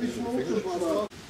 Ich muss mal da.